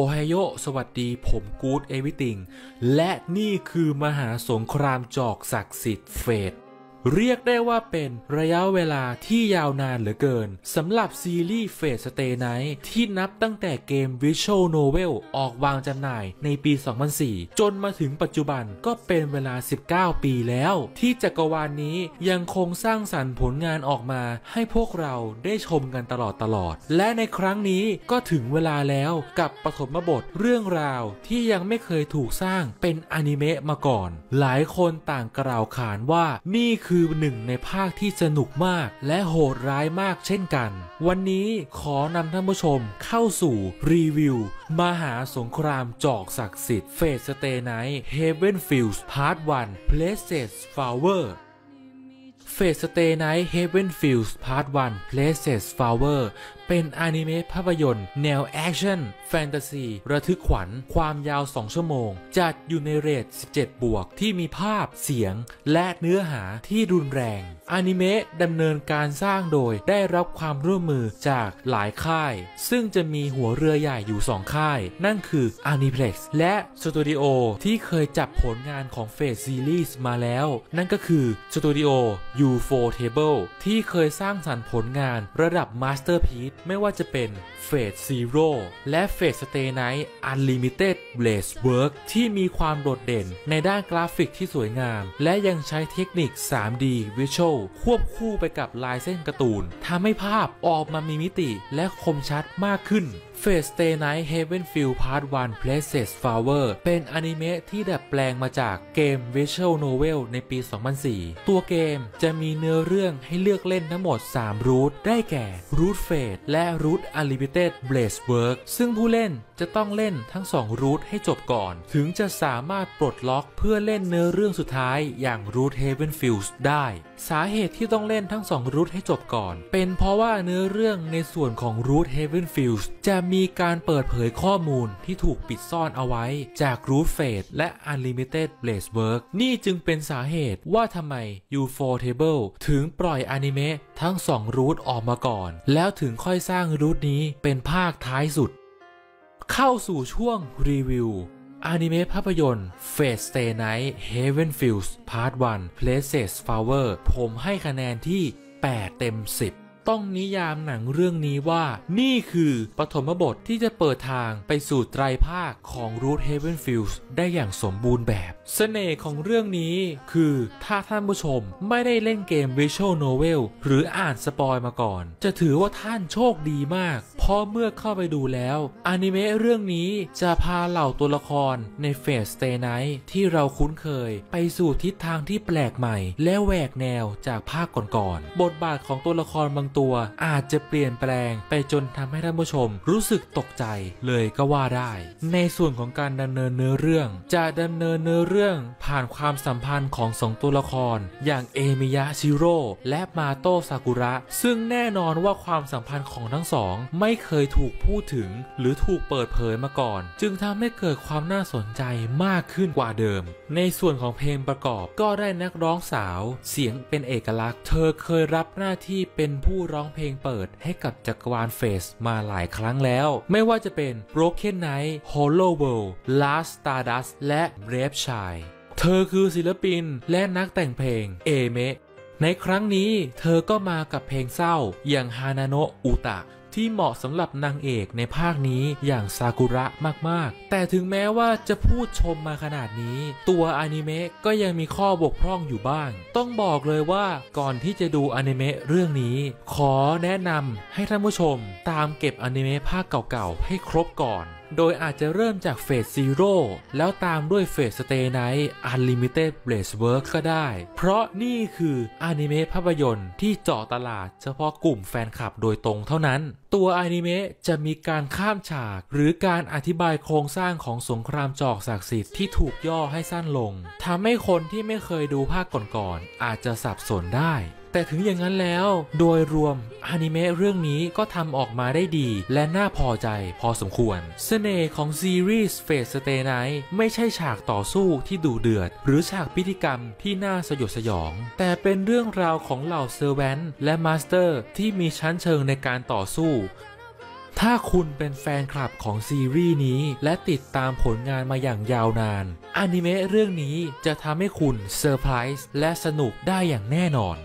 おはようสวัสดีผมกู๊ดเอวิติง และนี่คือมหาสงครามจอกศักดิ์สิทธิ์ Fate เรียกได้ว่าเป็นระยะเวลาที่ยาวนานเหลือเกินสำหรับซีรีส์ Fate/Stay Night ที่นับตั้งแต่เกม Visual Novel ออกวางจำหน่ายในปี 2004 จนมาถึงปัจจุบันก็เป็นเวลา 19 ปีแล้ว ที่จักรวาลนี้ยังคงสร้างสรรค์ผลงานออกมา ให้พวกเราได้ชมกันตลอดตลอด และในครั้งนี้ก็ถึงเวลาแล้วกับปฐมบทเรื่องราวที่ยังไม่เคยถูกสร้างเป็นอนิเมะมาก่อน หลายคนต่างกล่าวขานว่านี่คือคือหนึ่งในภาคที่สนุกมาก และโหดร้ายมากเช่นกัน วันนี้ขอนำท่านผู้ชมเข้าสู่รีวิว มหาสงครามจอกศักดิ์สิทธิ์ Fate/Stay Night Heaven's Feel Part 1 Presage Flower เฟสสเตย์ไนท์เฮเวนฟิลส์พาร์ท1 Places Flower เเป็นอนิเมะภาพยนตร์ แนวแอคชั่นแฟนตาซีระทึกขวัญ ความยาว 2 ชั่วโมง จัดอยู่ในเรท 17 บวก ที่มีภาพเสียง และเนื้อหาที่รุนแรงอนิเมะดำเนินการสร้างโดยได้รับความร่วมมือจากหลายค่าย ซึ่งจะมีหัวเรือใหญ่อยู่ 2 ค่าย นั่นคือ Aniplex และสตูดิโอที่เคยจับผลงานของ Fate ซีรีส์มาแล้ว นั่นก็คือสตูดิโอ Ufotable ที่เคยสร้างสรรค์ผลงานระดับ Masterpiece ไม่ว่าจะเป็น Fate Zero และ Fate Stay Night Unlimited Blade Works ที่มีความโดดเด่นในด้านกราฟิกที่สวยงาม และยังใช้เทคนิค 3D Visual ควบคู่ไปกับลายเส้นการ์ตูนทำให้ภาพออกมามีมิติและคมชัดมากขึ้น Fate Stay Night Heavenfield Part 1 Places Flower เป็นอนิเมะที่ดัดแปลงมาจากเกม Visual Novel ในปี 2004 ตัวเกมจะมีเนื้อเรื่องให้เลือกเล่นทั้งหมด 3 รูทได้แก่ Root Fate และ Root Unlimited Blaze Work ซึ่งผู้เล่นจะต้องเล่นทั้ง 2 รูทให้จบก่อน ถึงจะสามารถปลดล็อกเพื่อเล่นเนื้อเรื่องสุดท้ายอย่าง Root Heavenfield ได้ สาเหตุที่ต้องเล่นทั้ง 2 รูทให้จบก่อน เป็นเพราะว่าเนื้อเรื่องในส่วนของ Root Heavenfield จะมีการเปิดเผยข้อมูลที่ถูกปิดซ่อนเอาไว้จาก Root Fate และ Unlimited Blaze Work นี่จึงเป็นสาเหตุว่าทำไม U4 Table ถึงปล่อยอนิเมะ ทั้ง 2 รูทออกมาก่อน แล้วถึงค่อยสร้างรูทนี้เป็นภาคท้ายสุด เข้าสู่ช่วงรีวิวอนิเมะภาพยนตร์ Fate Stay Night Heaven Fields Part 1 Places Flower ผมให้คะแนนที่ 8 เต็ม 10 ต้องนิยามหนังเรื่องนี้ว่า นี่คือปฐมบทที่จะเปิดทางไปสู่ไตรภาคของ Root Heaven Fields ได้อย่างสมบูรณ์แบบ เสน่ห์ของเรื่องนี้คือถ้าท่านผู้ชมไม่ได้เล่นเกม Visual Novel หรืออ่านสปอยมาก่อน จะถือว่าท่านโชคดีมาก เพราะเมื่อเข้าไปดูแล้วอนิเมะเรื่องนี้จะพาเหล่าตัวละครใน Fate Stay Night ที่เราคุ้นเคย ไปสู่ทิศทางที่แปลกใหม่ และแหวกแนวจากภาคก่อนๆบทบาทของตัวละครบางตัวอาจจะเปลี่ยนแปลงไปจนทำให้ท่านผู้ชม รู้สึกตกใจเลยก็ว่าได้ ในส่วนของการดำเนินเนื้อเรื่อง จะดำเนินเนื้อเรื่องผ่านความสัมพันธ์ของสองตัวละคร อย่างเอมิยะชิโร่และมาโตะซากุระ ซึ่งแน่นอนว่าความสัมพันธ์ของทั้งสอง ไม่เคยถูกพูดถึง หรือถูกเปิดเผยมาก่อน จึงทำให้เกิดความน่าสนใจมากขึ้นกว่าเดิม ในส่วนของเพลงประกอบก็ได้นักร้องสาว เสียงเป็นเอกลักษณ์ เธอเคยรับหน้าที่เป็นผู้ร้องเพลงเปิดให้กับจักรวาลเฟสมาหลายครั้งแล้ว ไม่ว่าจะเป็น Broken Night Hollow World Last Stardust และ Brave Child เธอคือศิลปินและนักแต่งเพลงเอเมะในครั้งนี้เธอก็มากับเพลงเศร้าอย่างฮานาโนะอุตะ ที่เหมาะสำหรับนางเอกในภาคนี้อย่างซากุระมากๆ แต่ถึงแม้ว่าจะพูดชมมาขนาดนี้ ตัวอนิเมะก็ยังมีข้อบกพร่องอยู่บ้าง ต้องบอกเลยว่าก่อนที่จะดูอนิเมะเรื่องนี้ ขอแนะนำให้ท่านผู้ชมตามเก็บอนิเมะภาคเก่าๆให้ครบก่อน โดยอาจจะเริ่มจาก Fate Zero แล้วตามด้วย Fate Stay Night Unlimited Blade Works ก็ได้ เพราะนี่คืออนิเมะภาพยนตร์ที่เจาะตลาดเฉพาะกลุ่มแฟนคลับโดยตรงเท่านั้น ตัวอนิเมะจะมีการข้ามฉาก หรือการอธิบายโครงสร้างของสงครามจอกศักดิ์สิทธิ์ที่ถูกย่อให้สั้นลงทำให้คนที่ไม่เคยดูภาคก่อนๆอาจจะสับสนได้ แต่ถึงอย่างนั้นแล้ว โดยรวมอนิเมะเรื่องนี้ก็ทำออกมาได้ดี และน่าพอใจพอสมควรเสน่ห์ของซีรีส์ Fate Stay Night ไม่ใช่ฉากต่อสู้ที่ดุเดือด หรือฉากพิธีกรรมที่น่าสยดสยอง แต่เป็นเรื่องราวของเหล่าเซอร์แวนและ Master ที่มีชั้นเชิงในการต่อสู้ถ้าคุณเป็นแฟนคลับของซีรีส์นี้ และติดตามผลงานมาอย่างยาวนานอนิเมะเรื่องนี้จะทำให้คุณเซอร์ไพรส์และสนุกได้อย่างแน่นอน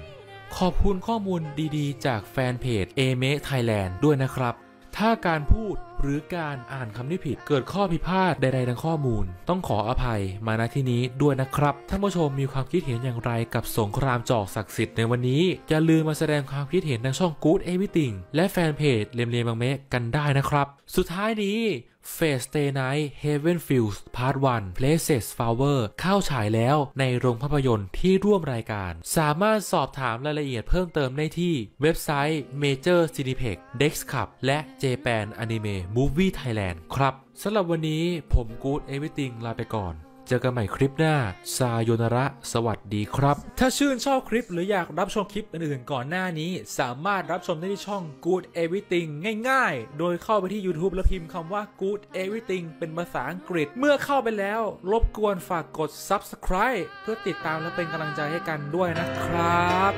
ขอบคุณข้อมูลดีๆ จากแฟนเพจอนิเมะไทยแลนด์ด้วยนะครับ ถ้าการพูดหรือการอ่านคำที่ผิดเกิดข้อผิดพลาดใดๆทางข้อมูล ต้องขออภัยมาณที่นี้ด้วยนะครับท่านผู้ชมมีความคิดเห็นอย่างไรกับสงครามจอกศักดิ์สิทธิ์ในวันนี้ อย่าลืมมาแสดงความคิดเห็นทางช่อง Good Everything และแฟนเพจเลมเลียมบังเมะกันได้นะครับ สุดท้ายนี้ Fate Stay Night Heaven's Feel Part One Presage Flower เข้าฉายแล้วในโรงภาพยนตร์ที่ร่วมรายการ สามารถสอบถามรายละเอียดเพิ่มเติมได้ที่เว็บไซต์ Major Cineplex Dex Club และ Japan Anime Movie Thailand ครับสำหรับวันนี้ผมกู๊ดเอวิติงลาไปก่อน เจอกันใหม่คลิปหน้า ซาโยนาระ สวัสดีครับ ถ้าชื่นชอบคลิปหรืออยากรับชมคลิปอื่นๆก่อนหน้านี้ สามารถรับชมได้ที่ช่อง Good Everything ง่ายๆ โดยเข้าไปที่ YouTube แล้วพิมพ์คำว่า Good Everything เป็นภาษาอังกฤษ เมื่อเข้าไปแล้ว รบกวนฝากกด Subscribe เพื่อติดตามและเป็นกำลังใจให้กันด้วยนะครับ